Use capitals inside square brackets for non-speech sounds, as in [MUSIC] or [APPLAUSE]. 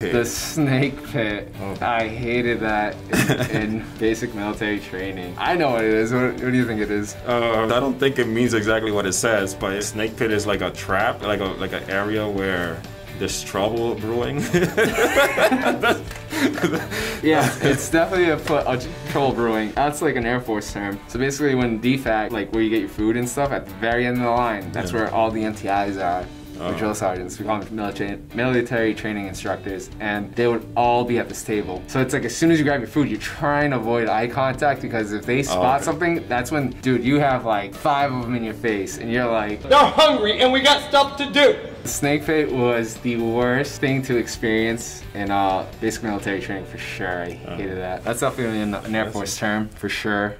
The snake pit. Oh. I hated that in, in [LAUGHS] basic military training. I know what it is. What, what do you think it is? Uh, I don't think it means exactly what it says, but snake pit is like a trap, like a like an area where there's trouble brewing. [LAUGHS] Yeah, it's definitely a, put, a trouble brewing. That's like an Air Force term. So basically, when DFAC, like where you get your food and stuff, at the very end of the line, that's Yeah. where all the MTIs are. Or drill sergeants, we call them military, military training instructors, and they would all be at this table. So it's like as soon as you grab your food, you're trying to avoid eye contact because if they spot Oh, okay. something, that's when, dude, you have like five of them in your face, and you're like, They're hungry and we got stuff to do. Snake pit was the worst thing to experience in uh, basic military training for sure. I hated that. That's definitely an, an Air Force term for sure.